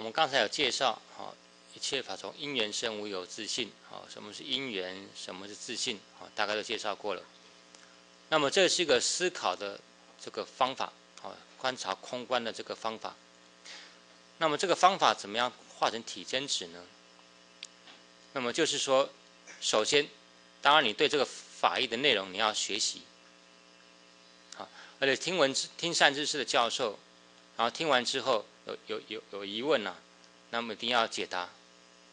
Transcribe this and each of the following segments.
我们刚才有介绍，好，一切法从因缘生，无有自信。好，什么是因缘？什么是自信？好，大概都介绍过了。那么这是一个思考的这个方法，好，观察空观的这个方法。那么这个方法怎么样化成体真值呢？那么就是说，首先，当然你对这个法义的内容你要学习，好，而且听闻听善知识的教授，然后听完之后有有有有疑问呐，那么一定要解答，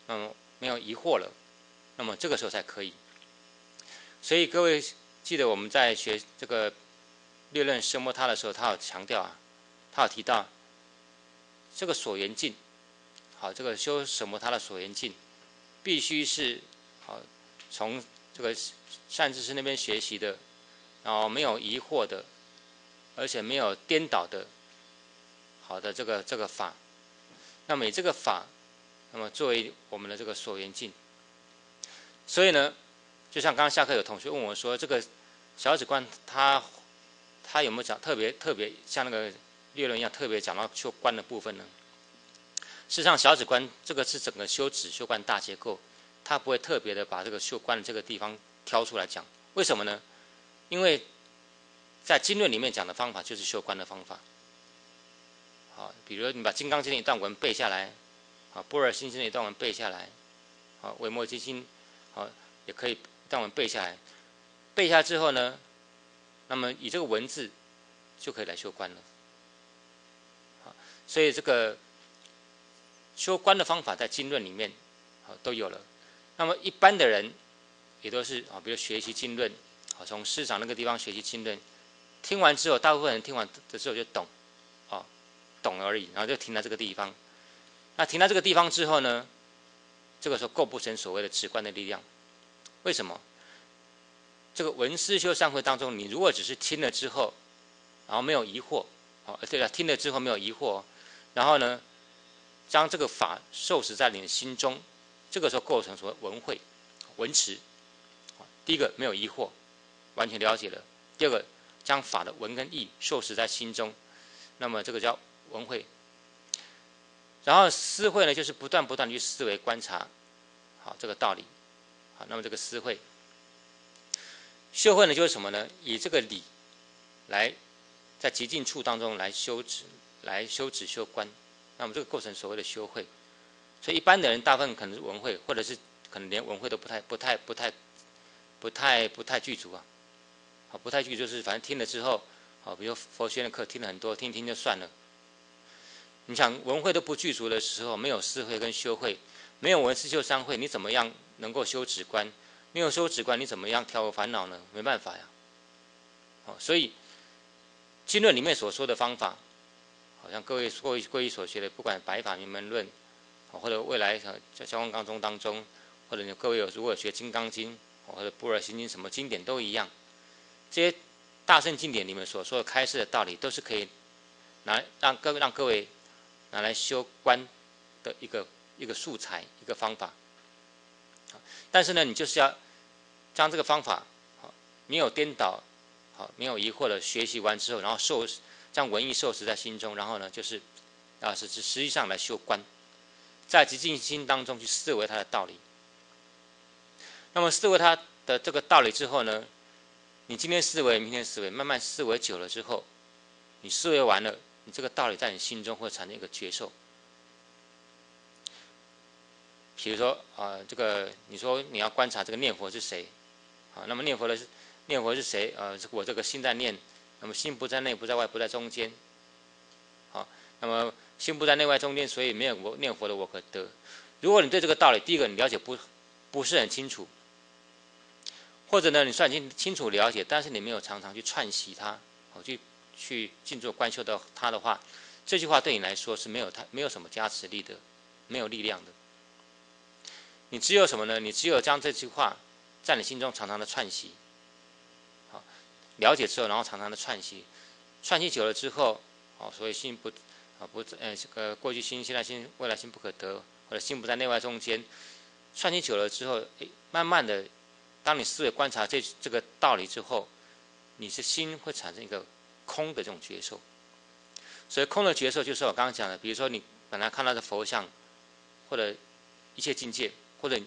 那么没有疑惑了，那么这个时候才可以。所以各位记得我们在学这个略论声摩他的时候，他有强调啊，他有提到。这个所缘境，好，这个修什么？他的所缘境，必须是好从这个善知识那边学习的，然后没有疑惑的，而且没有颠倒的，好的这个这个法。那么以这个法，那么作为我们的这个所缘境。所以呢，就像刚刚下课有同学问我说，这个小指观他他有没有讲特别特别像那个？列论一样特别讲到修观的部分呢。事实上，小指观这个是整个修止修观大结构，它不会特别的把这个修观的这个地方挑出来讲。为什么呢？因为在经论里面讲的方法就是修观的方法。好，比如你把《金刚经》的一段文背下来，啊，《般若心经》的一段文背下来，啊，《维摩诘经》好也可以一段文背下来。背下之后呢，那么以这个文字就可以来修观了。所以这个修观的方法在经论里面啊都有了。那么一般的人也都是啊，比如学习经论，啊从市场那个地方学习经论，听完之后，大部分人听完的时候就懂，懂而已，然后就停在这个地方。那停在这个地方之后呢，这个时候构不成所谓的直观的力量。为什么？这个文思修三会当中，你如果只是听了之后，然后没有疑惑，哦对了，听了之后没有疑惑。然后呢，将这个法受持在你的心中，这个时候构成所谓文会、文持。第一个没有疑惑，完全了解了；第二个将法的文跟义受持在心中，那么这个叫文慧。然后思慧呢，就是不断不断的去思维观察，好这个道理。好，那么这个思慧，修慧呢就是什么呢？以这个理来在极尽处当中来修持。来修止修观，那么这个构成所谓的修慧，所以一般的人大部分可能是文慧，或者是可能连文慧都不太、不太、不太、不太、不太具足啊。好，不太具足就是反正听了之后，好，比如佛学的课听了很多，听听就算了。你想文会都不具足的时候，没有四会跟修会，没有文思修三会，你怎么样能够修止观？没有修止观，你怎么样调烦恼呢？没办法呀。哦，所以经论里面所说的方法。好像各位各位各位所学的，不管《白法名门论》，或者未来在《消光纲中当中，或者你各位有如果有学《金刚经》或者《般若心经》什么经典都一样，这些大圣经典里面所说的开示的道理，都是可以拿让各位让各位拿来修观的一个一个素材一个方法。但是呢，你就是要将这个方法好没有颠倒，好没有疑惑的学习完之后，然后受。将文艺受持在心中，然后呢，就是啊，是实实际上来修观，在极静心当中去思维它的道理。那么思维它的这个道理之后呢，你今天思维，明天思维，慢慢思维久了之后，你思维完了，你这个道理在你心中会产生一个觉受。比如说啊，这个你说你要观察这个念佛是谁，啊，那么念佛的是念佛是谁？呃，我这个心在念。那么心不在内，不在外，不在中间。好，那么心不在内外中间，所以没有我念佛的我可得。如果你对这个道理，第一个你了解不不是很清楚，或者呢你算清清楚了解，但是你没有常常去串习它，好去去静坐观修的他的话，这句话对你来说是没有它没有什么加持力的，没有力量的。你只有什么呢？你只有将这句话在你心中常常的串习。好了解之后，然后常常的串习，串习久了之后，哦，所以心不，啊不，呃，这个过去心、现在心、未来心不可得，或者心不在内外中间，串习久了之后，诶，慢慢的，当你思维观察这这个道理之后，你是心会产生一个空的这种觉受，所以空的觉受就是我刚刚讲的，比如说你本来看到的佛像，或者一切境界，或者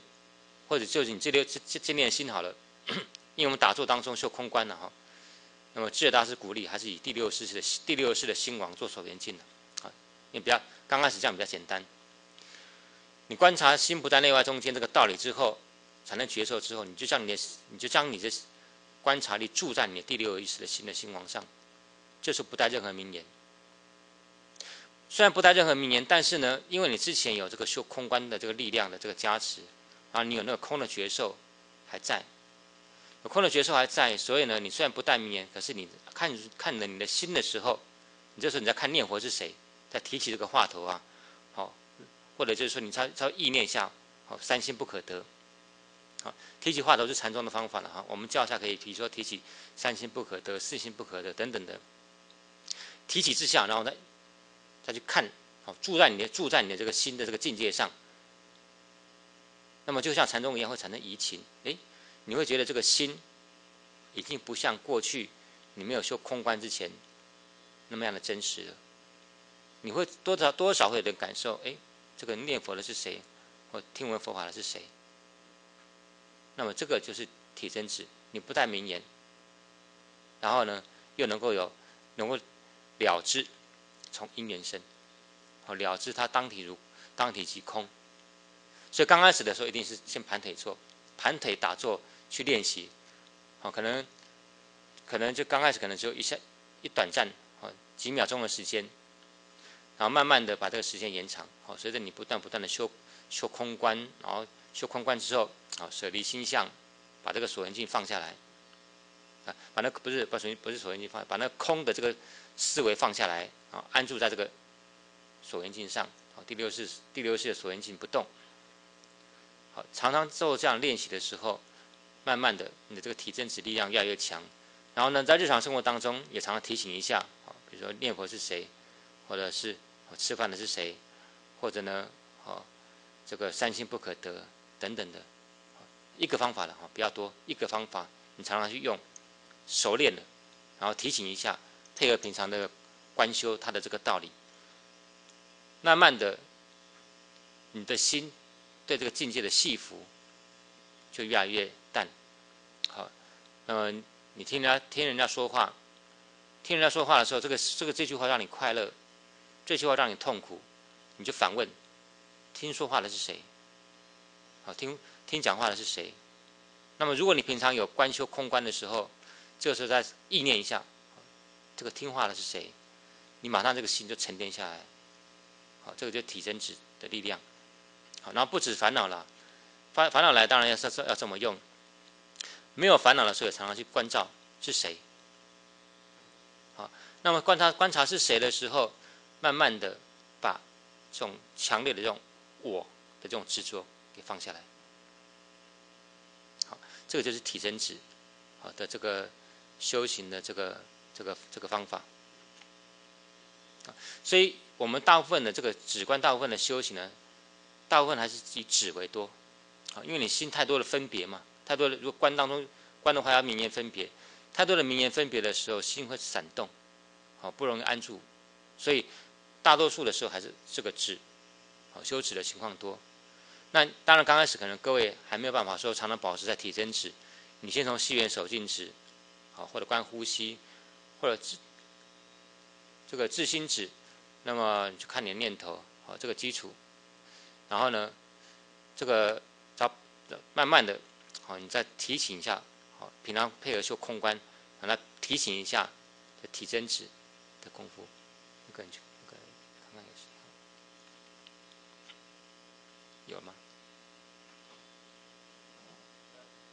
或者就是你这六这这念心好了，因为我们打坐当中修空观了哈。那么智者大师鼓励还是以第六世的第六世的心王做所缘境的，啊，因为比较刚开始这样比较简单。你观察心不在内外中间这个道理之后，才能觉受之后，你就将你的你就将你的观察力注在你的第六意识的心的心王上，这时候不带任何名言。虽然不带任何名言，但是呢，因为你之前有这个修空观的这个力量的这个加持，然后你有那个空的觉受还在。有空的觉受还在，所以呢，你虽然不带名言，可是你看看着你的心的时候，你这时候你在看念佛是谁，在提起这个话头啊，好，或者就是说你稍稍意念一下，好，三心不可得，好，提起话头是禅宗的方法了哈。我们教下可以，比如说提起三心不可得、四心不可得等等的，提起志向，然后再再去看，好，住在你的住在你的这个心的这个境界上，那么就像禅宗一样会产生移情，哎。你会觉得这个心已经不像过去你没有修空观之前那么样的真实了。你会多少多少会有点感受，哎，这个念佛的是谁，或听闻佛法的是谁？那么这个就是体真子，你不带名言，然后呢，又能够有能够了知从因缘生，好了知它当体如当体即空。所以刚开始的时候一定是先盘腿坐，盘腿打坐。去练习，好，可能，可能就刚开始可能只有一下一短暂，好几秒钟的时间，然后慢慢的把这个时间延长，好，随着你不断不断的修修空观，然后修空观之后，好舍离心相，把这个所缘境放下来，啊，把那不是不是不是所缘境放，把那空的这个思维放下来，啊，安住在这个所缘境上，好，第六式第六式的所缘境不动，好，常常做这样练习的时候。慢慢的，你的这个体真子力量越来越强，然后呢，在日常生活当中也常常提醒一下，啊，比如说念佛是谁，或者是吃饭的是谁，或者呢，哦，这个三心不可得等等的，一个方法了哈，比较多，一个方法你常常去用，熟练的，然后提醒一下，配合平常的观修它的这个道理，慢慢的，你的心对这个境界的戏服就越来越。淡，好，那么你听人家听人家说话，听人家说话的时候，这个这个这句话让你快乐，这句话让你痛苦，你就反问：听说话的是谁？好，听听讲话的是谁？那么如果你平常有观修空观的时候，这个时候再意念一下，这个听话的是谁？你马上这个心就沉淀下来，好，这个就体真子的力量。好，然后不止烦恼了，烦烦恼来当然要要要怎么用？没有烦恼的时候也，常常去关照是谁。好，那么观察观察是谁的时候，慢慢的把这种强烈的这种我的这种执着给放下来。好，这个就是体真子好的这个修行的这个这个这个方法。所以我们大部分的这个止观，大部分的修行呢，大部分还是以止为多。啊，因为你心太多的分别嘛。太多的，如果观当中观的话，要名言分别。太多的名言分别的时候，心会闪动，好不容易安住。所以大多数的时候还是这个止，好修止的情况多。那当然刚开始可能各位还没有办法说常常保持在体真止，你先从细缘手静止，好或者观呼吸，或者自这个自心止，那么你就看你的念头，好这个基础。然后呢，这个找慢慢的。好，你再提醒一下，好，平常配合修空观，让他提醒一下的体真止的功夫，那个人去，看看有谁，有吗？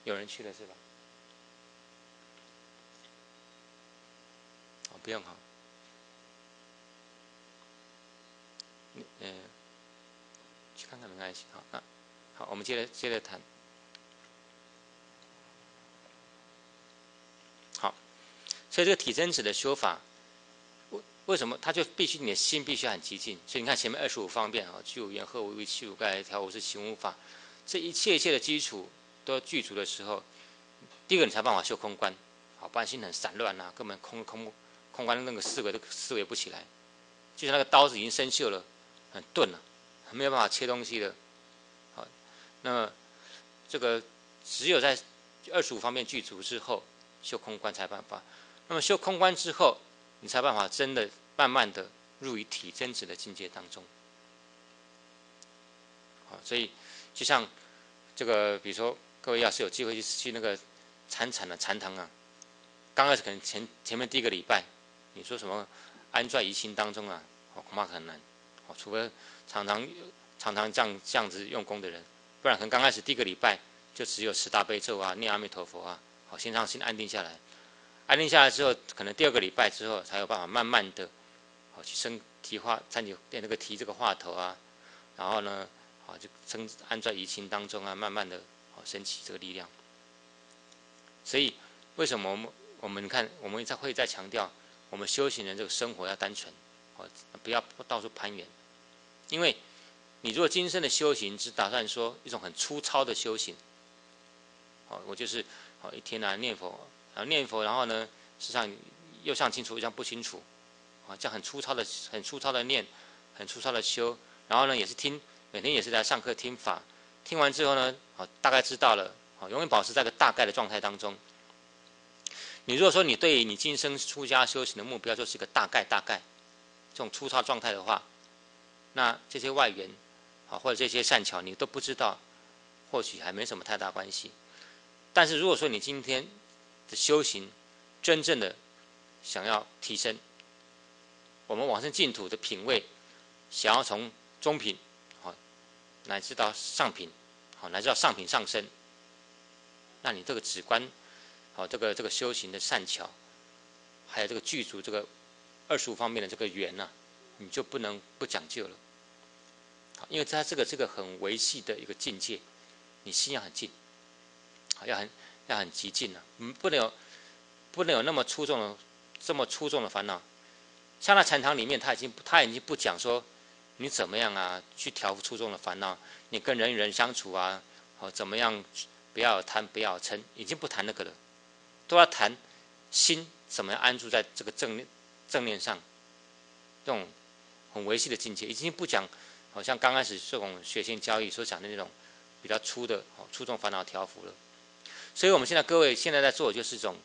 有人去了是吧？不用哈，嗯，去看看没关系，好，那好，我们接着接着谈。好所以这个体真子的修法，为为什么他就必须你的心必须很极静？所以你看前面二十五方便啊，具无缘何无为气五盖调五是行无法，这一切一切的基础都具足的时候，第一个你才办法修空观，好，不然心很散乱呐，根本空空空观那个思维都思维不起来，就像那个刀子已经生锈了，很钝了，没有办法切东西的。好，那么这个只有在二十五方面具足之后，修空观才办法。那么修空观之后，你才办法真的慢慢的入于体真子的境界当中。好，所以就像这个，比如说各位要是有机会去去那个禅禅的禅堂啊，刚开始可能前前面第一个礼拜，你说什么安在于心当中啊，恐怕很难。哦，除非常常常常这样这样子用功的人，不然可能刚开始第一个礼拜就只有十大悲咒啊，念阿弥陀佛啊，好，先让心安定下来。安定下来之后，可能第二个礼拜之后才有办法慢慢的，好去升提话，参你练那个提这个话头啊，然后呢，好就升安在怡情当中啊，慢慢的好升起这个力量。所以为什么我们我们看我们在会再强调，我们修行人这个生活要单纯，好不要到处攀援，因为你如果今生的修行只打算说一种很粗糙的修行，好我就是好一天啊念佛。然后念佛，然后呢，实际上又像清楚又像不清楚，啊，这样很粗糙的、很粗糙的念，很粗糙的修，然后呢，也是听，每天也是在上课听法，听完之后呢，好，大概知道了，好，永远保持在个大概的状态当中。你如果说你对你今生出家修行的目标就是个大概大概，这种粗糙状态的话，那这些外援，啊，或者这些善巧你都不知道，或许还没什么太大关系。但是如果说你今天，的修行，真正的想要提升我们往生净土的品位，想要从中品好，乃至到上品好，乃至到上品上升，那你这个止观好，这个这个修行的善巧，还有这个具足这个二十五方面的这个缘呐，你就不能不讲究了。好，因为它这个这个很维系的一个境界，你心要很静，好要很。要很极静啊，嗯，不能有，不能有那么出众的，这么出众的烦恼。像那禅堂里面，他已经他已经不讲说你怎么样啊，去调出众的烦恼，你跟人与人相处啊，哦怎么样，不要贪，不要嗔，已经不谈那个了，都要谈心怎么样安住在这个正念正念上，这种很维系的境界，已经不讲，好像刚开始这种学性交易所讲的那种比较粗的哦粗重烦恼调伏了。所以，我们现在各位现在在做的，就是一种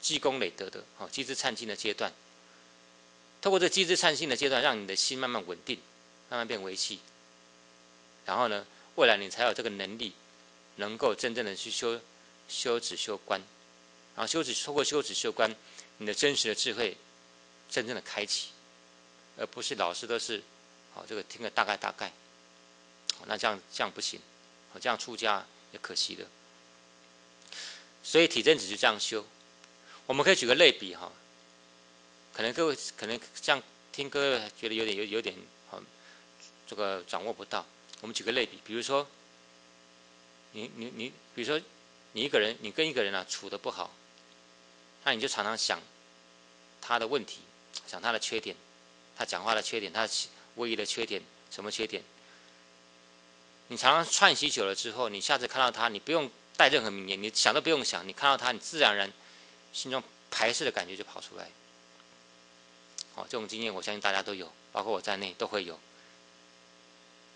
积功累德的，好积资忏心的阶段。透过这积资忏心的阶段，让你的心慢慢稳定，慢慢变维系。然后呢，未来你才有这个能力，能够真正的去修修止修观。然后修止透过修止修观，你的真实的智慧真正的开启，而不是老师都是好这个听个大概大概。那这样这样不行，好这样出家也可惜的。所以体证只是这样修，我们可以举个类比哈，可能各位可能这样听歌觉得有点有有点好，这个掌握不到。我们举个类比，比如说，你你你，比如说你一个人，你跟一个人啊处的不好，那你就常常想他的问题，想他的缺点，他讲话的缺点，他唯一的缺点，什么缺点？你常常串习久了之后，你下次看到他，你不用。带任何名言，你想都不用想，你看到他，你自然而然心中排斥的感觉就跑出来。好，这种经验我相信大家都有，包括我在内都会有。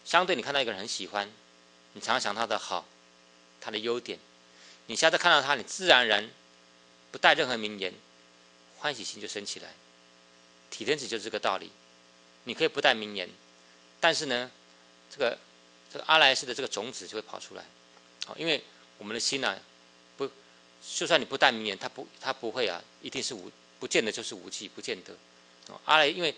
相对你看到一个人很喜欢，你常常想他的好，他的优点，你下次看到他，你自然而然不带任何名言，欢喜心就升起来。体天子就是这个道理，你可以不带名言，但是呢，这个这个阿赖斯的这个种子就会跑出来。好，因为。我们的心呢，不，就算你不带名言，他不，他不会啊，一定是无，不见得就是无忌，不见得。阿赖，因为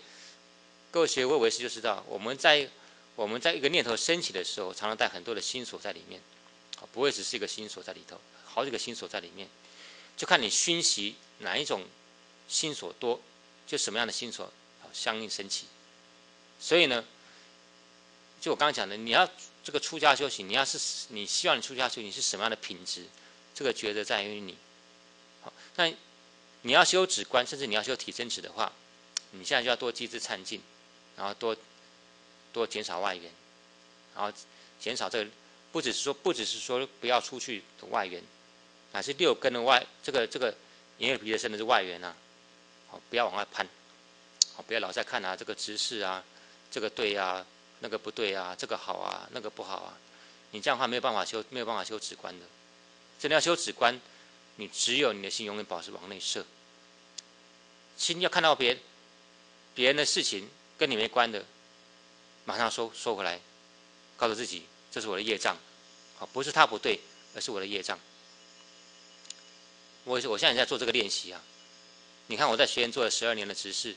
各位学过为师就知道，我们在我们在一个念头升起的时候，常常带很多的心锁在里面，啊，不会只是一个心锁在里头，好几个心锁在里面，就看你熏习哪一种心所多，就什么样的心所相应升起。所以呢，就我刚刚讲的，你要。这个出家修行，你要是你希望你出家修行是什么样的品质，这个抉择在于你。好，那你要修止观，甚至你要修体真止的话，你现在就要多积资忏进，然后多多减少外缘，然后减少这个，不只是说不只是说不要出去的外缘，乃是六根的外这个这个眼耳鼻的身的是外缘啊，好，不要往外攀，好，不要老在看啊这个姿势啊，这个对啊。那个不对啊，这个好啊，那个不好啊，你这样的话没有办法修，没有办法修止观的。真的要修止观，你只有你的心永远保持往内射，心要看到别别人的事情跟你没关的，马上收收回来，告诉自己这是我的业障，好，不是他不对，而是我的业障。我我现在在做这个练习啊，你看我在学院做了十二年的执事，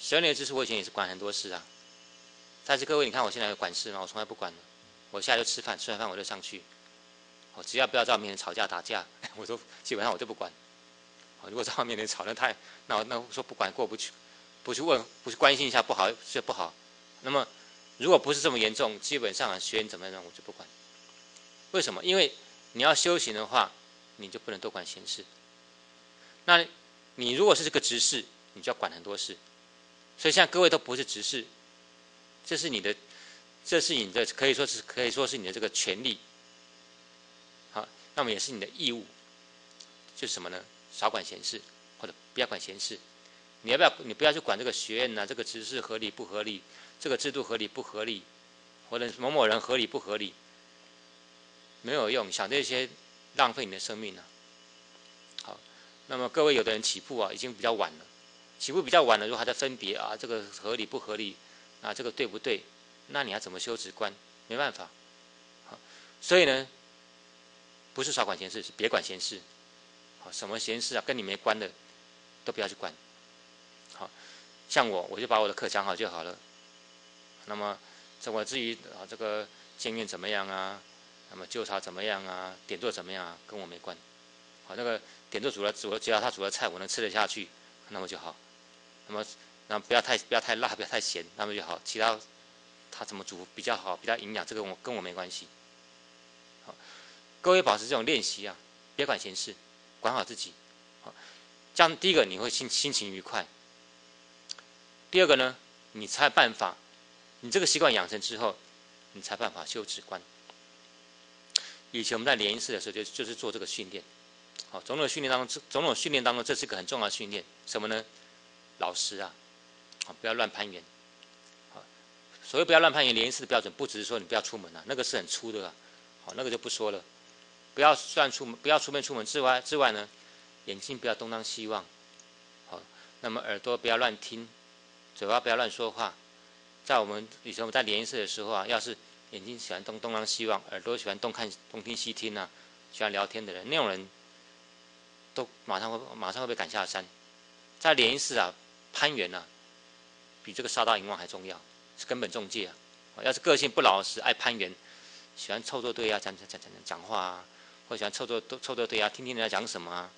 十二年的执事我以前也是管很多事啊，但是各位你看我现在有管事吗？我从来不管的，我下来就吃饭，吃完饭我就上去，我只要不要在我面前吵架打架，我都基本上我就不管。如果在我面前吵得太，那那我说不管过不去，不去问，不去关心一下不好是不好。那么如果不是这么严重，基本上学员怎么样我就不管。为什么？因为你要修行的话。你就不能多管闲事。那，你如果是这个执事，你就要管很多事。所以，现在各位都不是执事，这是你的，这是你的，可以说是可以说是你的这个权利。好，那么也是你的义务，就是什么呢？少管闲事，或者不要管闲事。你要不要？你不要去管这个学院呐，这个执事合理不合理？这个制度合理不合理？或者某某人合理不合理？没有用，想这些。浪费你的生命呢？好，那么各位有的人起步啊，已经比较晚了。起步比较晚了，如果还在分别啊，这个合理不合理啊，这个对不对？那你要怎么修止观？没办法。好，所以呢，不是少管闲事，是别管闲事。好，什么闲事啊，跟你没关的，都不要去管。好，像我，我就把我的课讲好就好了。那么，在我至于啊，这个经验怎么样啊？那么就茶怎么样啊？点做怎么样啊？跟我没关。好，那个点做煮了煮了，只要他煮的菜我能吃得下去，那么就好。那么，那不要太不要太辣，不要太咸，那么就好。其他他怎么煮比较好，比较营养，这个我跟我没关系。好，各位保持这种练习啊，别管闲事，管好自己。好，这样第一个你会心心情愉快。第二个呢，你才办法，你这个习惯养成之后，你才办法修止观。以前我们在联谊室的时候，就就是做这个训练，好，种种训练当中，种种训练当中，这是个很重要的训练，什么呢？老师啊，好，不要乱攀援，好，所谓不要乱攀援，联谊室的标准不只是说你不要出门啊，那个是很粗的，好，那个就不说了，不要乱出门，不要出门出门之外之外呢，眼睛不要东张西望，好，那么耳朵不要乱听，嘴巴不要乱说话，在我们以前我们在联谊室的时候啊，要是。眼睛喜欢东东张西望，耳朵喜欢东看东听西听啊，喜欢聊天的人，那种人都马上会马上会被赶下山。在联谊室啊，攀援啊，比这个杀盗淫妄还重要，是根本中介啊。要是个性不老实，爱攀援，喜欢凑作对啊，讲讲讲讲讲话啊，或喜欢凑作凑作对啊，听听人家讲什么啊，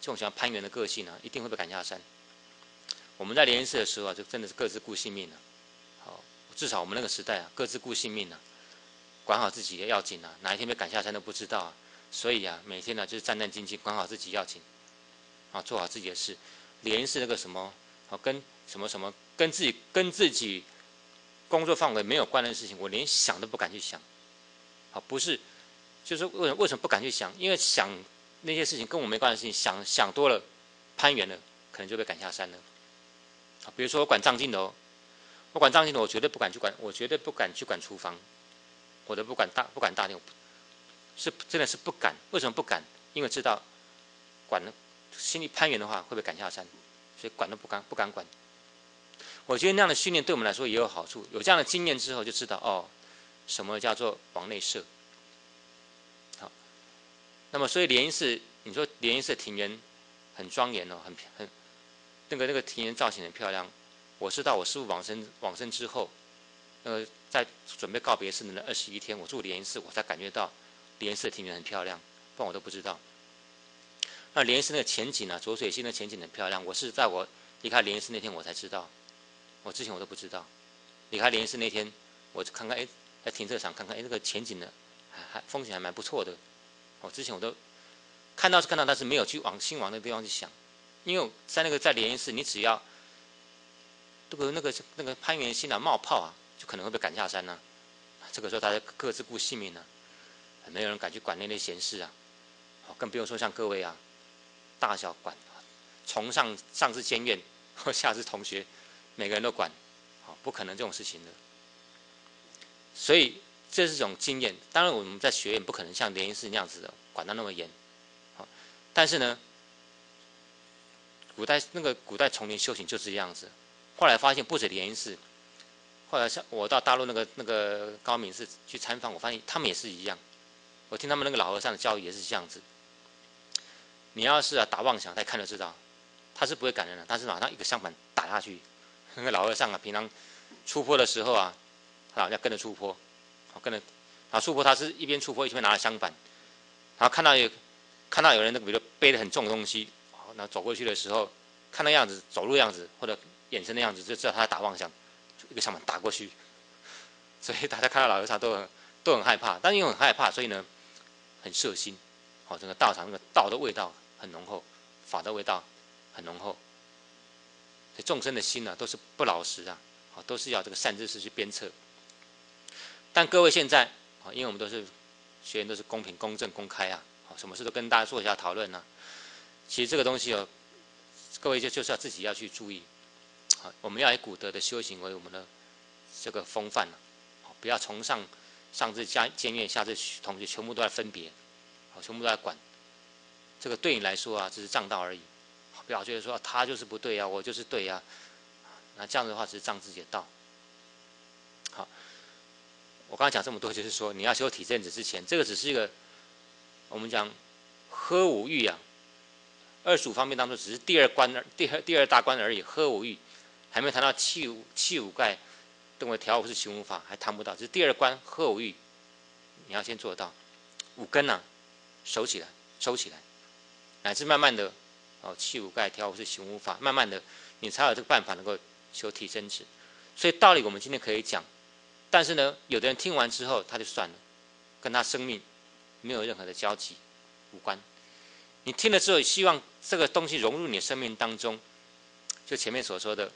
这种喜欢攀援的个性呢，一定会被赶下山。我们在联谊室的时候啊，就真的是各自顾性命了。好，至少我们那个时代啊，各自顾性命了。管好自己要紧啊，哪一天被赶下山都不知道啊。所以啊，每天呢就是战战兢兢，管好自己要紧，啊，做好自己的事。连是那个什么，啊，跟什么什么跟自己跟自己工作范围没有关的事情，我连想都不敢去想。啊，不是，就是为什为什么不敢去想？因为想那些事情跟我没关的事情，想想多了，攀援了，可能就被赶下山了。啊，比如说我管张金楼，我管张金楼，我绝对不敢去管，我绝对不敢去管厨房。我都不管大不管大厅，是真的是不敢。为什么不敢？因为知道管了，心里攀援的话会被赶下山，所以管都不敢不敢管。我觉得那样的训练对我们来说也有好处。有这样的经验之后，就知道哦，什么叫做往内射。好，那么所以联谊寺，你说联谊寺庭园很庄严哦，很很那个那个庭园造型很漂亮。我知道我师父往生往生之后。呃，在准备告别式的那二十一天，我住莲寺，我才感觉到莲寺的庭园很漂亮，不然我都不知道。那莲寺那个前景呢？浊水溪的前景很漂亮。我是在我离开莲寺那天我才知道，我之前我都不知道。离开莲寺那天，我看看，哎，在停车场看看，哎，那个前景呢，还还风景还蛮不错的。我之前我都看到是看到，但是没有去往新往那个地方去想，因为在那个在莲寺，你只要这个那个那个攀援新啊冒泡啊。就可能会被赶下山呢，这个时候大家各自顾性命呢，没有人敢去管那些闲事啊，更不用说像各位啊，大小管，从上上至监院或下至同学，每个人都管，好不可能这种事情的，所以这是一种经验。当然我们在学院不可能像莲因寺那样子的管得那么严，好，但是呢，古代那个古代丛林修行就是这样子。后来发现不止莲因寺，后来像我到大陆那个那个高明寺去参访，我发现他们也是一样。我听他们那个老和尚的教育也是这样子。你要是啊打妄想，他看就知道，他是不会感人的，他是马上一个香板打下去。那个老和尚啊，平常出坡的时候啊，啊要跟着出坡，好跟着，啊出坡他是一边出坡一边拿着香板，然后看到有看到有人那个比如背的很重的东西，好那走过去的时候，看那样子走路样子或者眼神的样子，就知道他在打妄想，一个香板打过去。所以大家看到老和尚都很都很害怕，但因为很害怕，所以呢很摄心，好整个道场那个道的味道。很浓厚，法的味道很浓厚。所以众生的心呢，都是不老实啊，好，都是要这个善知识去鞭策。但各位现在啊，因为我们都是学员，都是公平、公正、公开啊，好，什么事都跟大家做一下讨论呢。其实这个东西哦，各位就就是要自己要去注意，我们要以古德的修行为我们的这个风范了，不要崇尚上至家监院，下至同学全部都在分别，好，全部都在管。这个对你来说啊，只是障道而已，不要觉得说他就是不对呀，我就是对呀，那这样的话只是障自己的道。好，我刚才讲这么多，就是说你要修体证子之前，这个只是一个我们讲喝五欲啊，二十五方面当中只是第二关第二第二大关而已，喝五欲。还没谈到气五气五盖，认为调五是行无法，还谈不到，这是第二关喝五欲，你要先做到五根呐，收起来，收起来。乃至慢慢的，哦，气五盖，调五是行无法，慢慢的，你才有这个办法能够修提升值。所以道理我们今天可以讲，但是呢，有的人听完之后他就算了，跟他生命没有任何的交集，无关。你听了之后，希望这个东西融入你生命当中，就前面所说的，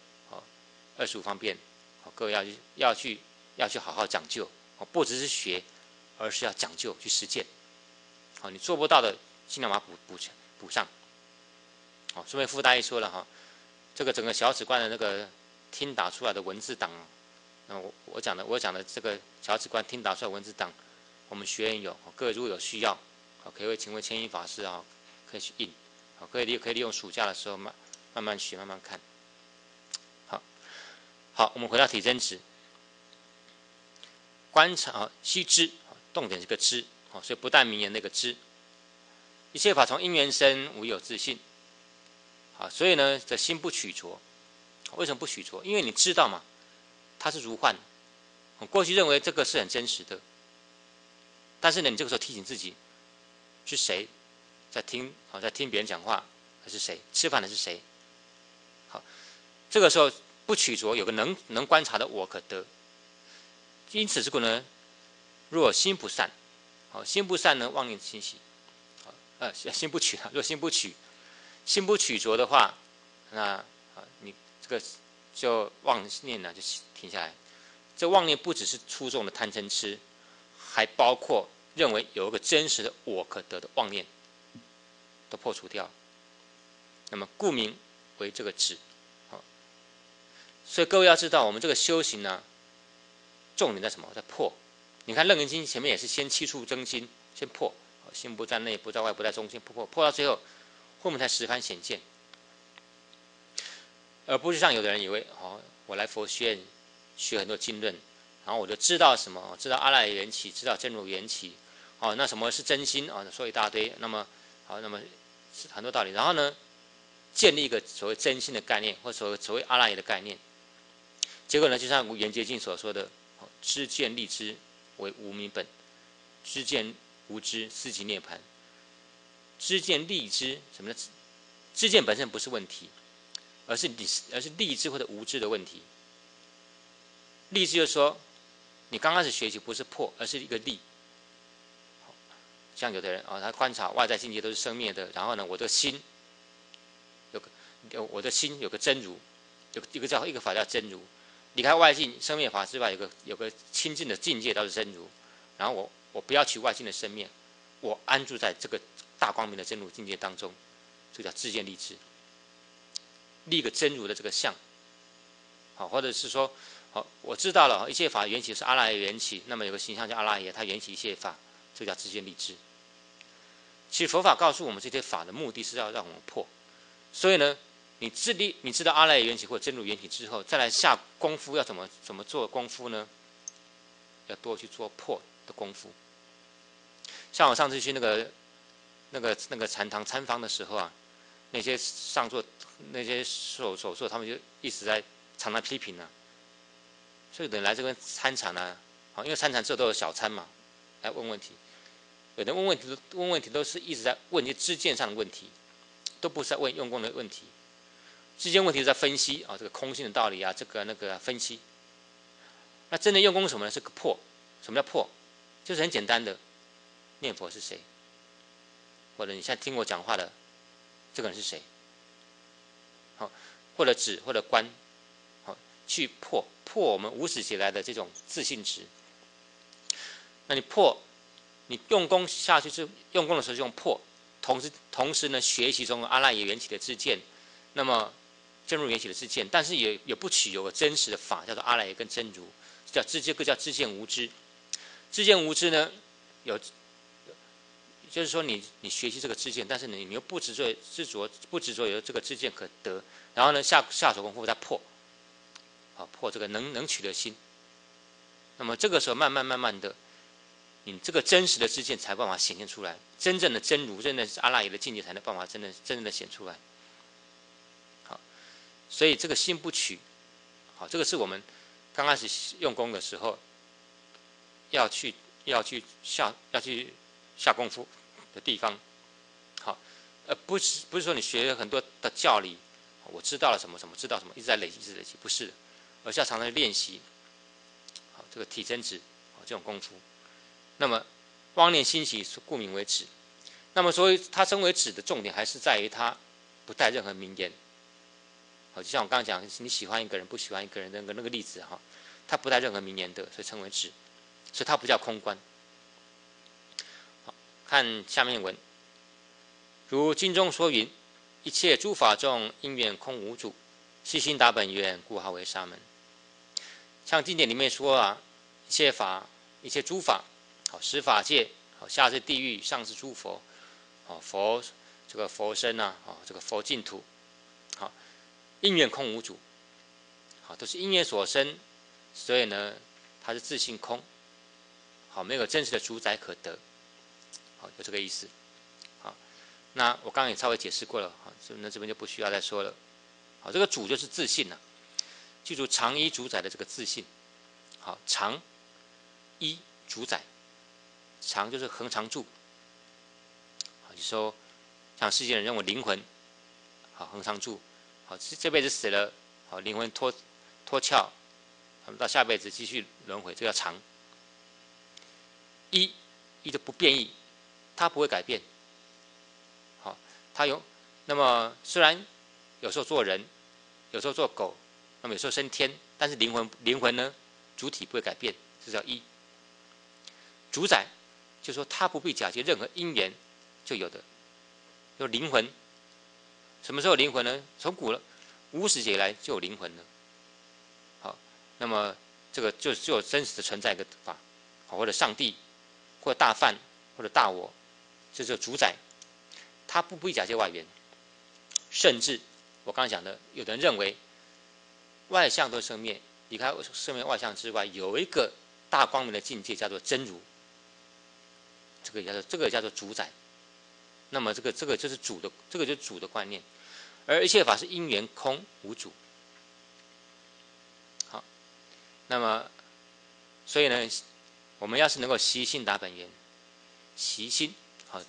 二十五方便，哦，各位要去要去要去好好讲究，哦，不只是学，而是要讲究去实践。好，你做不到的，尽量把它补补全。补上，好，顺便附带一说了哈，这个整个小指观的那个听打出来的文字档，那我我讲的我讲的这个小指观听打出来文字档，我们学员有，各位如果有需要，好，可以请问千一法师啊，可以去印，好，可以利可以利用暑假的时候慢慢慢学慢慢看，好，我们回到体真值，观察啊悉知，重点是个知，啊，所以不但名言那个知。一切法从因缘生，无有自信。好，所以呢，这心不取着。为什么不取着？因为你知道嘛，它是如幻。过去认为这个是很真实的，但是呢，你这个时候提醒自己，是谁在听？好，在听别人讲话，还是谁吃饭的是谁？好，这个时候不取着，有个能能观察的我可得。因此，这个呢，若心不善，好，心不善呢，妄念清晰。呃，心不取啊。若心不取，心不取着的话，那啊，你这个就妄念呢就停下来。这妄念不只是粗重的贪嗔痴，还包括认为有一个真实的我可得的妄念，都破除掉。那么故名为这个止。所以各位要知道，我们这个修行呢，重点在什么？在破。你看《楞严经》前面也是先七处真心，先破。心不在内，不在外，不在中心，破破破到最后，后面才十番显见。而不是像有的人以为，哦，我来佛学院学很多经论，然后我就知道什么，知道阿赖耶缘起，知道真如缘起，哦，那什么是真心啊？说一大堆，那么好，那么是很多道理。然后呢，建立一个所谓真心的概念，或所谓所谓阿赖耶的概念。结果呢，就像圆觉经所说的，知见立知为无名本，知见。无知，四级涅槃。知见立知，什么呢？知见本身不是问题，而是你，而是立知或者无知的问题。立知就是说，你刚开始学习不是破，而是一个立。像有的人啊，他观察外在境界都是生灭的，然后呢，我的心有个，有我的心有个真如，有一个叫一个法叫真如。离开外境生灭法之外，有个有个清净的境界，叫做真如。然后我。我不要取外境的生灭，我安住在这个大光明的真如境界当中，这叫自见立知，立个真如的这个相，好，或者是说好，我知道了，一切法缘起是阿赖耶缘起，那么有个形象叫阿赖耶，它缘起一切法，这叫自见立知。其实佛法告诉我们，这些法的目的是要让我们破，所以呢，你自立，你知道阿赖耶缘起或真如缘起之后，再来下功夫要怎么怎么做功夫呢？要多去做破的功夫。像我上次去那个那个那个禅堂参访的时候啊，那些上座那些手手座，他们就一直在常常批评呢。所以等来这边参禅呢，好，因为参禅之后都有小参嘛，来问问题。有人问问题，问问题都是一直在问一些知见上的问题，都不是在问用功的问题。之间问题在分析啊，这个空性的道理啊，这个那个分析。那真的用功什么呢？是个破。什么叫破？就是很简单的，念佛是谁？或者你现在听我讲话的这个人是谁？好，或者指或者观，好，去破。破我们无始劫来的这种自信值，那你破，你用功下去是用功的时候就用破，同时同时呢学习中阿赖耶缘起的自见，那么真如缘起的自见，但是也也不取有个真实的法叫做阿赖耶跟真如，叫知这个叫知见无知，知见无知呢有，就是说你你学习这个知见，但是你你又不执着执着不执着有这个知见可得，然后呢下下手功夫再破。破这个能能取得心，那么这个时候慢慢慢慢的，你这个真实的知见才办法显现出来，真正的真如，真的是阿赖耶的境界才能办法真的真正的显出来。所以这个心不取，好，这个是我们刚开始用功的时候要去要去下要去下功夫的地方。好，呃，不是不是说你学很多的教理，我知道了什么什么知道什么一直在累积，一直累积，不是。而是要常常练习，好这个体真止，好这种功夫。那么妄念心起，故名为止。那么所以它称为止的重点，还是在于它不带任何名言。好，就像我刚刚讲，你喜欢一个人，不喜欢一个人那个那个例子哈，它不带任何名言的，所以称为止。所以它不叫空观。好，看下面文，如经中说云：一切诸法中，因缘空无主，悉心达本愿，故号为沙门。像经典里面说啊，一切法，一切诸法，好，十法界，好，下至地狱，上至诸佛，好，佛这个佛身呐，好，这个佛净土，因缘空无主，好，都是因缘所生，所以呢，它是自性空，好，没有真实的主宰可得，好，就这个意思，好，那我刚刚也稍微解释过了，好，那这边就不需要再说了，好，这个主就是自信了。记住常一主宰的这个自信，好常一主宰，常就是恒常住。好，就说像世界人认为灵魂，好恒常住，好这这辈子死了，好灵魂脱脱壳，他们到下辈子继续轮回，这叫常。一一的不变异，它不会改变。好，它有那么虽然有时候做人，有时候做狗。那么有时候升天，但是灵魂灵魂呢，主体不会改变，这叫一。主宰，就说他不必假借任何因缘就有的，有灵魂。什么时候灵魂呢？从古了无始劫来就有灵魂了。好，那么这个就就有真实的存在一个法，好或者上帝，或者大梵，或者大我，这就主宰，他不必假借外缘。甚至我刚刚讲的，有的人认为。外相都生灭，离开生灭外相之外，有一个大光明的境界，叫做真如。这个叫做这个叫做主宰。那么这个这个就是主的，这个就是主的观念。而一切法是因缘空无主。好，那么所以呢，我们要是能够习心达本源，习心好，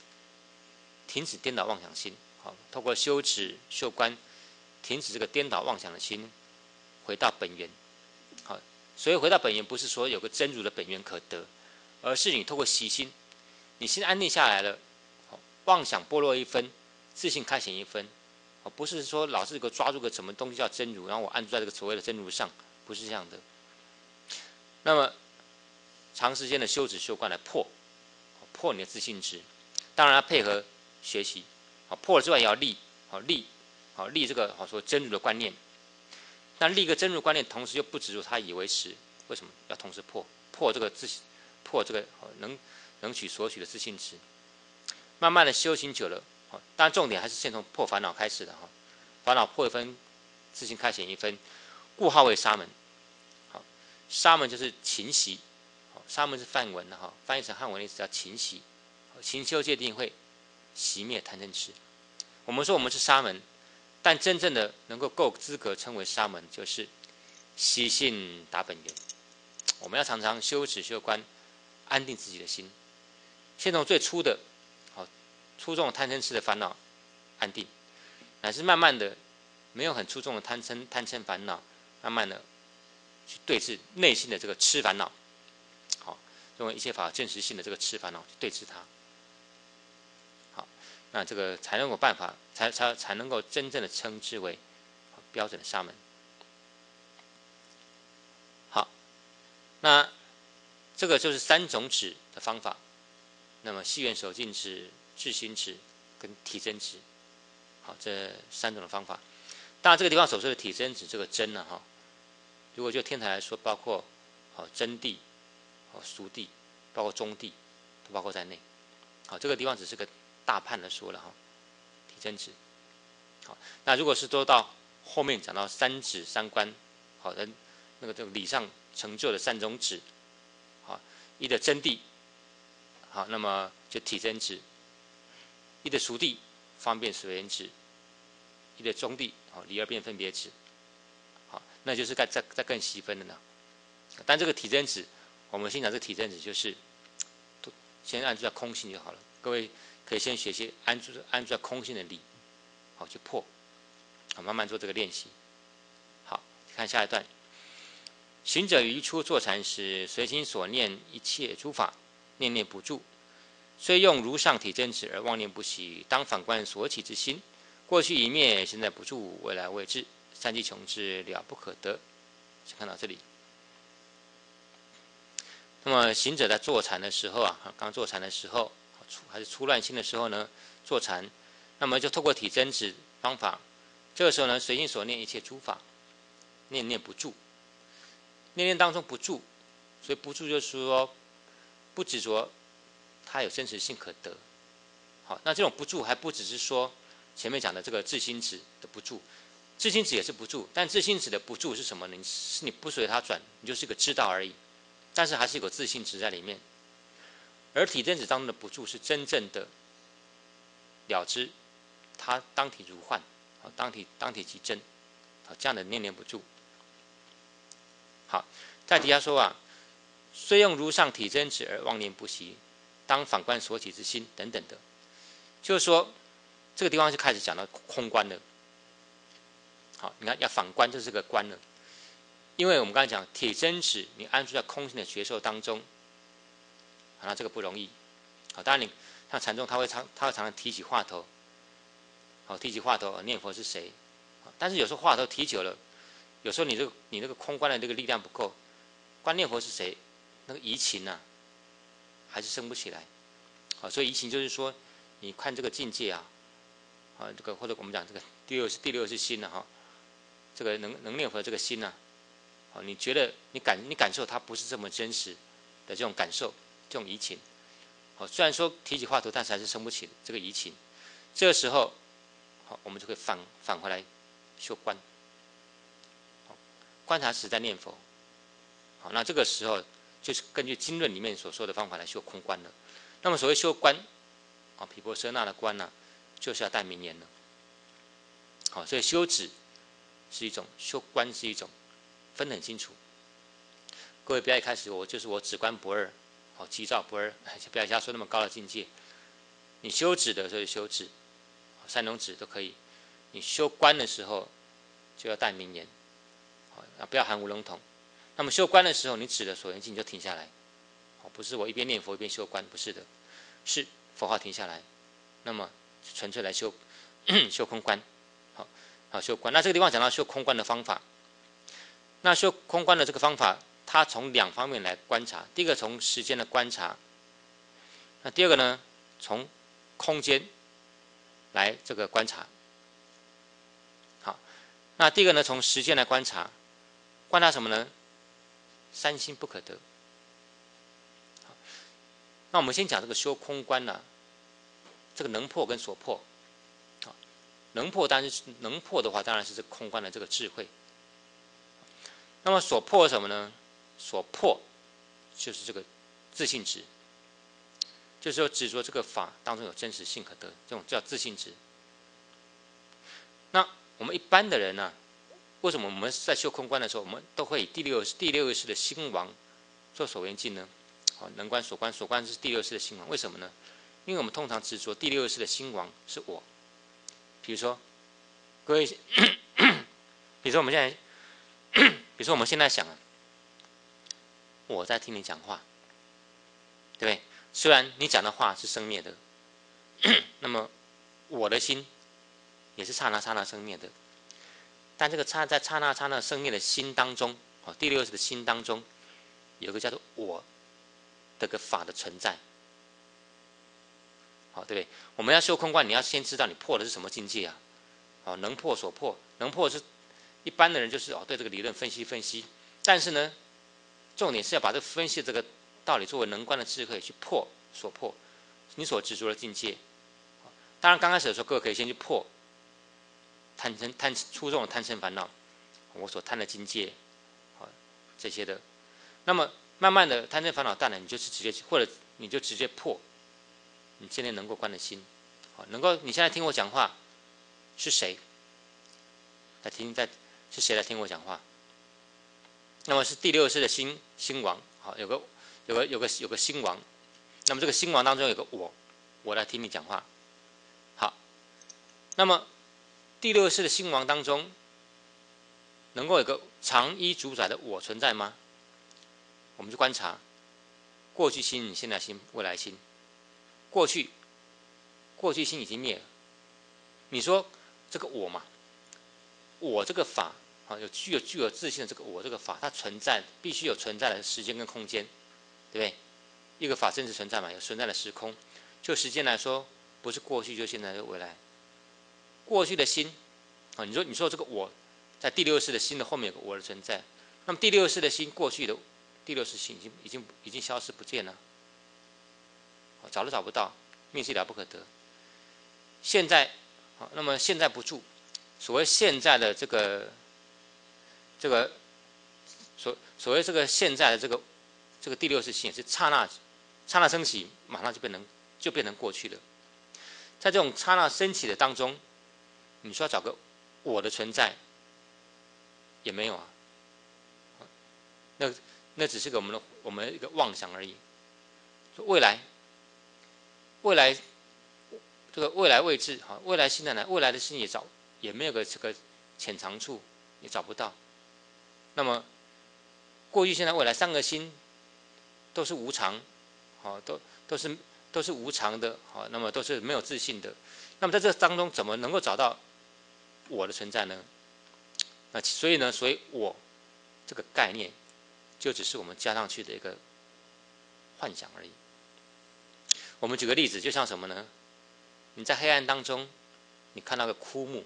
停止颠倒妄想心，好，透过修持修观，停止这个颠倒妄想的心。回到本源，好，所以回到本源不是说有个真如的本源可得，而是你透过习心，你心安定下来了，妄想剥落一分，自信开显一分，哦，不是说老是个抓住个什么东西叫真如，然后我安住在这个所谓的真如上，不是这样的。那么长时间的修止修观来破，破你的自信值，当然要配合学习，好，破了之外也要立，好立，好立这个好说真如的观念。那立个真如观念，同时又不执着他以为实，为什么要同时破破这个自破这个能能取所取的自信值？慢慢的修行久了，好，当然重点还是先从破烦恼开始的哈，烦恼破一分，自信开显一分，故号为沙门。好，沙门就是勤习，好，沙门是梵文的哈，翻译成汉文的意思叫勤习，勤修戒定慧，熄灭贪嗔痴。我们说我们是沙门。但真正的能够够资格称为沙门，就是悉心达本源。我们要常常修止修观，安定自己的心。先从最初的，出众贪嗔痴的烦恼安定，乃是慢慢的，没有很出众的贪嗔贪嗔烦恼，慢慢的去对治内心的这个痴烦恼。好，用一切法真实性的这个痴烦恼去对治它。好那这个才能够办法，才才才能够真正的称之为标准的沙门。好，那这个就是三种止的方法。那么细缘守静止、智心止跟体真止，好，这三种的方法。当然，这个地方所说的体真止，这个真呢，哈，如果就天台来说，包括好真谛、好熟谛，包括中谛，都包括在内。好，这个地方只是个。大判的说了哈，体真指，好，那如果是做到后面讲到三指三观，好的那个这个理上成就的三种指，好，一的真谛，好，那么就体真指；一的熟地，方便随缘指；一的中地，好，离二变分别指，好，那就是再再再更细分的呢。但这个体真指，我们先讲这体真指，就是先按住在空性就好了，各位。可以先学习安住安住在空性的理，好去破，好慢慢做这个练习。好看下一段，行者于初坐禅时，随心所念一切诸法，念念不住，虽用如上体真止而妄念不息，当反观所起之心，过去一灭，现在不住，未来未至，三际穷之，了不可得。先看到这里。那么行者在坐禅的时候啊，刚坐禅的时候。还是出乱心的时候呢，坐禅，那么就透过体真止方法，这个时候呢，随心所念一切诸法，念念不住，念念当中不住，所以不住就是说不执着，它有真实性可得。好，那这种不住还不只是说前面讲的这个自心止的不住，自心止也是不住，但自心止的不住是什么呢？是你不随它转，你就是个知道而已，但是还是有个自信止在里面。而体真子当中的不住是真正的了知，他当体如幻，啊，当体当体即真，啊，这样的念念不住。好，在底下说啊，虽用如上体真子而妄念不息，当反观所起之心等等的，就是说这个地方就开始讲到空观了。好，你看要反观，这是个观了，因为我们刚才讲体真子，你安住在空性的觉受当中。那这个不容易，好，当然你像禅宗，他会常他会常常提起话头，好，提起话头念佛是谁，但是有时候话头提久了，有时候你这个你那个空观的这个力量不够，观念佛是谁，那个移情呐，还是升不起来，好，所以移情就是说，你看这个境界啊，啊，这个或者我们讲这个第六是第六是心了哈，这个能能念佛这个心呐，好，你觉得你感你感受它不是这么真实的这种感受。这种移情，好，虽然说提起话头，但是还是升不起这个移情。这个时候，好，我们就会返返回来修观，观察时在念佛，好，那这个时候就是根据经论里面所说的方法来修空观的。那么所谓修观，啊，毗婆舍那的观呢，就是要带名言了。好，所以修止是一种，修观是一种，分得很清楚。各位不要一开始我就是我只观不二。好，急躁不二，不要瞎说那么高的境界。你修止的时候修止，三种止都可以。你修观的时候就要带名言，啊，不要含糊笼统。那么修观的时候，你指的所缘境就停下来。哦，不是我一边念佛一边修观，不是的，是佛号停下来。那么纯粹来修 修空观，好，好修观。那这个地方讲到修空观的方法，那修空观的这个方法。它从两方面来观察，第一个从时间的观察，那第二个呢，从空间来这个观察。好，那第一个呢，从时间来观察，观察什么呢？三心不可得。那我们先讲这个修空观呢，这个能破跟所破，啊，能破当然是能破的话，当然是这空观的这个智慧。那么所破什么呢？所破就是这个自信值，就是说执着这个法当中有真实性可得，这种叫自信值。那我们一般的人呢，为什么我们在修空观的时候，我们都会以第六第六世的心王做所缘境呢？好，能观所观，所观是第六世的心王，为什么呢？因为我们通常执着第六世的心王是我。比如说，各位，比如说我们现在，比如说我们现在想啊，我在听你讲话，对不对？虽然你讲的话是生灭的，那么我的心也是刹那刹那生灭的，但这个刹在刹那刹那生灭的心当中，哦，第六世的心当中，有个叫做我。这个法的存在，好，对不对？我们要修空观，你要先知道你破的是什么境界啊？哦，能破所破，能破是一般的人就是哦，对这个理论分析分析。但是呢，重点是要把这个分析这个道理作为能观的智慧去破所破，你所执着的境界。当然，刚开始的时候，各位可以先去破贪嗔贪出众的贪嗔烦恼，我所贪的境界，好这些的，那么。慢慢的贪嗔烦恼淡了，你就是直接或者你就直接破，你今天能够观的心，好，能够你现在听我讲话，是谁？在听在是谁来听我讲话？那么是第六世的心心王，好，有个有个有个有个心王，那么这个心王当中有个我，我来听你讲话，好，那么第六世的心王当中，能够有个长衣主宰的我存在吗？我们去观察，过去心、现在心、未来心。过去，过去心已经灭了。你说这个我嘛，我这个法啊，有具有具有自信的这个我这个法，它存在必须有存在的时间跟空间，对不对？一个法真实存在嘛，有存在的时空。就时间来说，不是过去就现在就未来。过去的心啊，你说你说这个我在第六世的心的后面有个我的存在，那么第六世的心过去的。第六世心已经已经已经消失不见了，找都找不到，灭是了不可得。现在，好，那么现在不住，所谓现在的这个这个所所谓这个现在的这个这个第六世心是刹那刹那升起，马上就变成就变成过去了。在这种刹那升起的当中，你说要找个我的存在也没有啊，那。那只是个我们的我们一个妄想而已。未来，未来，这个未来未知，哈，未来现在呢？未来的心也找也没有个这个潜藏处，也找不到。那么，过去、现在、未来三个心都是无常，好，都都是都是无常的，好，那么都是没有自信的。那么在这当中，怎么能够找到我的存在呢？那所以呢，所以我这个概念。就只是我们加上去的一个幻想而已。我们举个例子，就像什么呢？你在黑暗当中，你看到个枯木，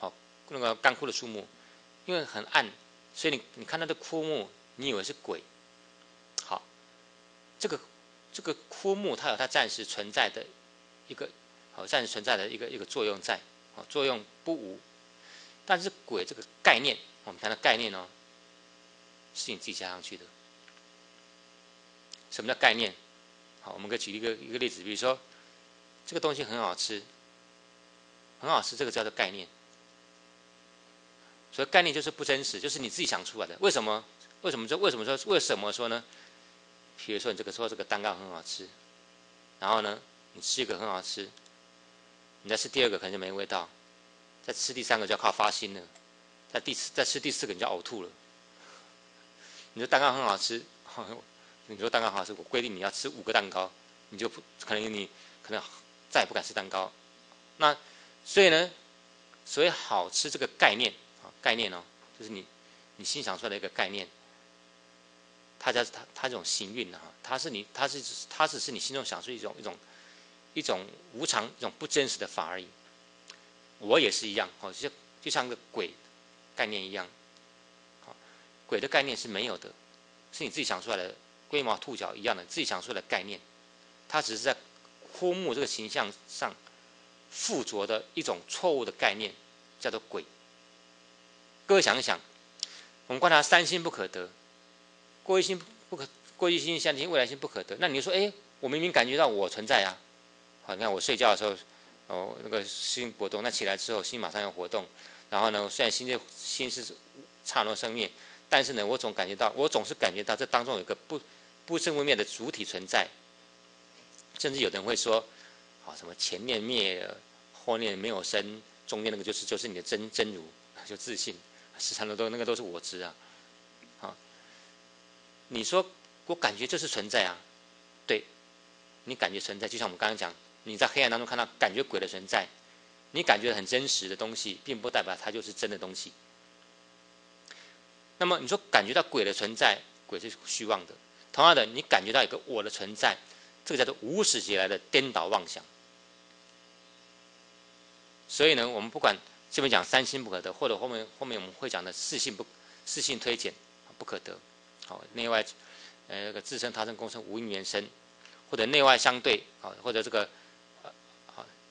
好，那个干枯的树木，因为很暗，所以你你看到的枯木，你以为是鬼。好，这个这个枯木它有它暂时存在的一个好暂时存在的一个一个作用在，好作用不无。但是鬼这个概念，我们谈的概念呢？是你自己加上去的。什么叫概念？好，我们可以举一个一个例子，比如说，这个东西很好吃，很好吃，这个叫做概念。所以概念就是不真实，就是你自己想出来的。为什么？为什么说？为什么说？为什么说呢？比如说，你这个说这个蛋糕很好吃，然后呢，你吃一个很好吃，你再吃第二个可能就没味道，再吃第三个就要靠发心了，再第四再吃第四个你就呕吐了。你说蛋糕很好吃，你说蛋糕好吃，我规定你要吃五个蛋糕，你就不可能你可能再也不敢吃蛋糕。那所以呢，所谓好吃这个概念啊，概念哦，就是你你心想出来的一个概念，它叫它它这种幸运的哈，它是你它是它只是你心中想出一种一种一种无常一种不真实的法而已。我也是一样哦，就就像个鬼概念一样，好，鬼的概念是没有的，是你自己想出来的，龟毛兔角一样的自己想出来的概念，它只是在枯木这个形象上附着的一种错误的概念，叫做鬼。各位想一想，我们观察三心不可得，过一心不可，过一心相听，未来心不可得。那你说，哎，我明明感觉到我存在啊，你看我睡觉的时候。哦，那个心搏动，那起来之后心马上要活动，然后呢，虽然心这心是刹那生灭，但是呢，我总感觉到，我总是感觉到这当中有个不不生不灭的主体存在，甚至有人会说，啊，什么前面灭，后面没有生，中间那个就是就是你的真真如，就自信，实际上都那个都是我知啊，啊，你说我感觉这是存在啊，对，你感觉存在，就像我们刚刚讲。你在黑暗当中看到感觉鬼的存在，你感觉很真实的东西，并不代表它就是真的东西。那么你说感觉到鬼的存在，鬼是虚妄的。同样的，你感觉到一个我的存在，这个叫做无始劫来的颠倒妄想。所以呢，我们不管这边讲三心不可得，或者后面后面我们会讲的四性不四性推减不可得。好，内外呃这个自身他生共生无因缘生，或者内外相对啊，或者这个。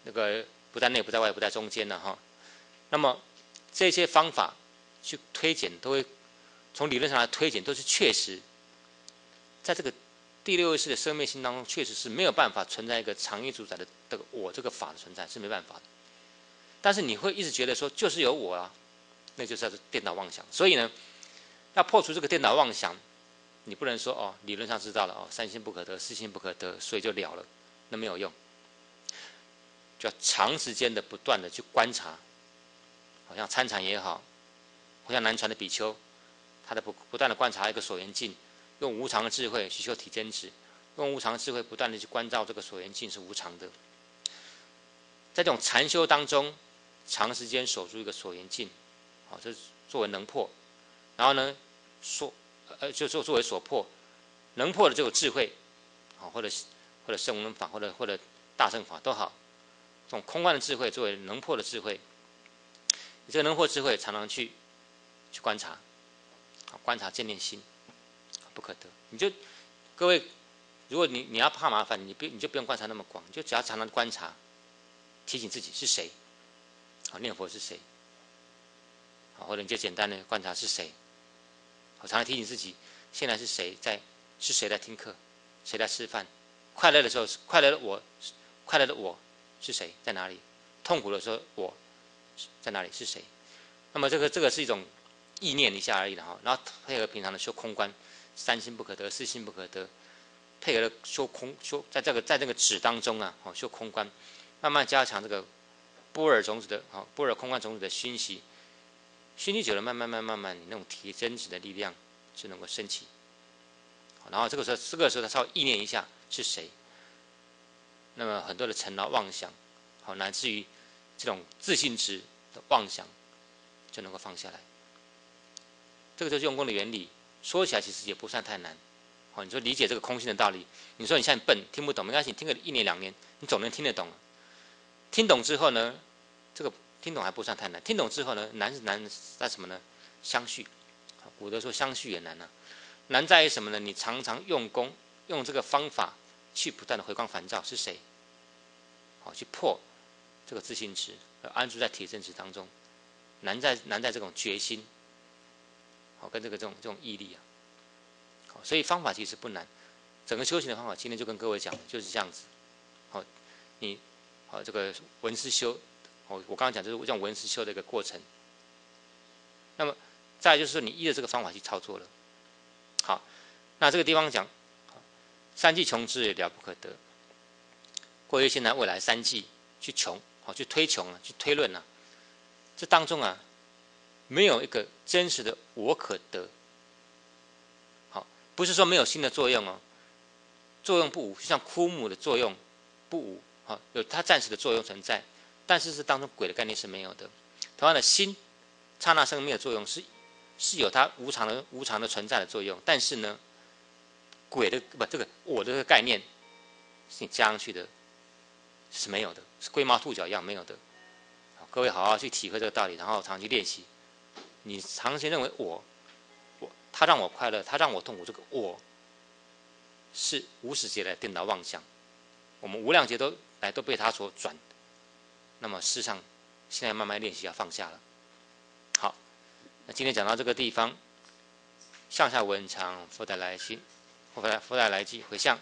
那个不在内，不在外，不在中间的哈。那么这些方法去推检，都会从理论上来推检，都是确实，在这个第六意识的生命心当中，确实是没有办法存在一个常义主宰的这个我这个法的存在，是没办法的。但是你会一直觉得说，就是有我啊，那就叫做颠倒妄想。所以呢，要破除这个颠倒妄想，你不能说哦，理论上知道了哦，三心不可得，四心不可得，所以就了了，那没有用。就要长时间的不断的去观察，好像参禅也好，好像南传的比丘，他的不不断的观察一个所缘境，用无常的智慧去修体真执，用无常的智慧不断的去关照这个所缘境是无常的，在这种禅修当中，长时间守住一个所缘境，好，这是作为能破，然后呢，说呃就作作为所破，能破的这个智慧，好，或者或者圣文法，或者或者大圣法都好。这种空观的智慧作为能破的智慧，你这个能破智慧常常去去观察，观察见念心，不可得。你就各位，如果你你要怕麻烦，你不你就不用观察那么广，就只要常常观察，提醒自己是谁，啊，念佛是谁，啊，或者你就简单的观察是谁，我常常提醒自己，现在是谁在，是谁在听课，谁在吃饭，快乐的时候是快乐的我，快乐的我。是谁在哪里？痛苦的时候，我在哪里？是谁？那么这个这个是一种意念一下而已的哈。然后配合平常的修空观，三心不可得，四心不可得，配合的修空修，在这个在这个纸当中啊，哦修空观，慢慢加强这个波尔种子的哦波尔空观种子的熏习，熏习久了，慢慢慢慢慢，你那种提真子的力量就能够升起。然后这个时候这个时候他稍微意念一下是谁。那么很多的尘劳妄想，好乃至于这种自信值的妄想，就能够放下来。这个就是用功的原理，说起来其实也不算太难。好，你说理解这个空性的道理，你说你现在笨听不懂没关系，你听个一年两年，你总能听得懂。听懂之后呢，这个听懂还不算太难。听懂之后呢，难是难在什么呢？相续。古德说相续也难呢，难在于什么呢？你常常用功，用这个方法。去不断的回光返照是谁？好，去破这个自信值，而安住在铁证值当中，难在难在这种决心，好，跟这个这种这种毅力啊，好，所以方法其实不难，整个修行的方法，今天就跟各位讲，就是这样子，好，你好这个文思修，我我刚刚讲就是这种文思修的一个过程，那么再就是说你依着这个方法去操作了，好，那这个地方讲。三季穷之也了不可得，过去、现在、未来三季去穷，好去推穷啊，去推论啊，这当中啊，没有一个真实的我可得。好，不是说没有新的作用哦，作用不无，就像枯木的作用不无，好有它暂时的作用存在，但是是当中鬼的概念是没有的。同样的心，刹那生命的作用是是有它无常的无常的存在的作用，但是呢。鬼的不，这个我的这个概念是你加上去的，是没有的，是龟毛兔脚一样没有的。好各位好好去体会这个道理，然后长期练习，你长期认为我，我他让我快乐，他让我痛苦，这个我是无始劫来颠倒妄想，我们无量劫都来都被他所转。那么，事实上，现在慢慢练习要放下了。好，那今天讲到这个地方，向下文长，佛带来心，佛带佛带来记回向。